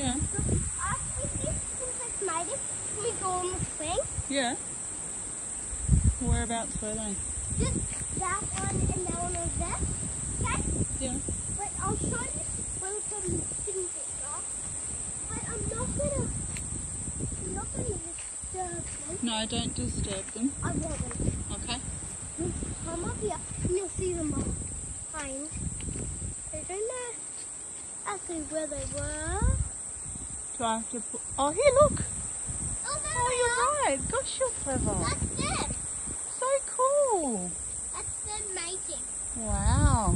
Yeah. Can we go on the swing? Yeah. Whereabouts were they? Just that one and that one over there. Okay? Yeah. But I'll show you one of them didn't get off. But I'm not gonna I'm not gonna disturb them. No, don't disturb them. I won't. Okay. Come up here and you'll see them all behind. I don't know actually where they were. Have to put... Oh, here, look. Oh, Oh, you're right. Gosh, you're clever. That's it. So cool. That's them mating. Wow.